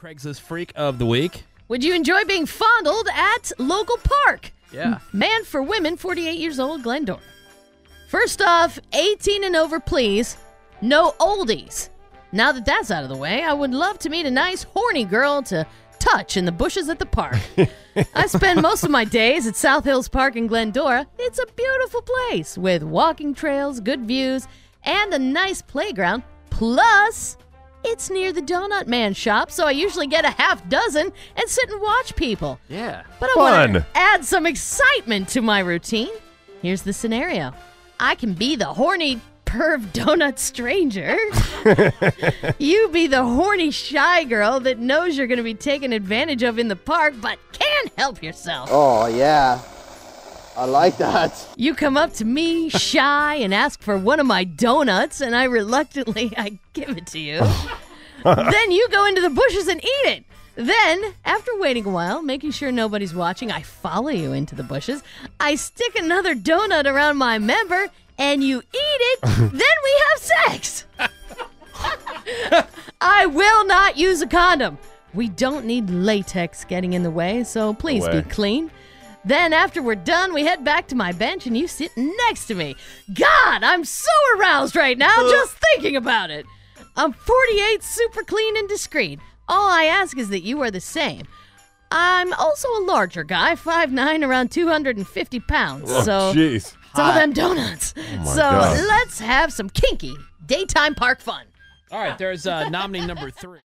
Craigslist freak of the week. Would you enjoy being fondled at local park? Yeah. Man for women, 48 years old, Glendora. First off, 18 and over, please. No oldies. Now that that's out of the way, I would love to meet a nice, horny girl to touch in the bushes at the park. I spend most of my days at South Hills Park in Glendora. It's a beautiful place with walking trails, good views, and a nice playground. Plus, it's near the Donut Man shop, so I usually get a half dozen and sit and watch people. Yeah. But I want to add some excitement to my routine. Here's the scenario I can be the horny perv donut stranger. you be the horny shy girl that knows you're going to be taken advantage of in the park, but can't help yourself. Oh, yeah. I like that. You come up to me shy and ask for one of my donuts, and I reluctantly I give it to you. then you go into the bushes and eat it. Then, after waiting a while, making sure nobody's watching, I follow you into the bushes. I stick another donut around my member, and you eat it. then we have sex. I will not use a condom. We don't need latex getting in the way, so please way. be clean. Then, after we're done, we head back to my bench and you sit next to me. God, I'm so aroused right now just thinking about it. I'm 48, super clean and discreet. All I ask is that you are the same. I'm also a larger guy, 5'9, around 250 pounds. Oh, so, jeez. it's all them donuts. my so, God. let's have some kinky daytime park fun. All right, there's uh, nominee number three.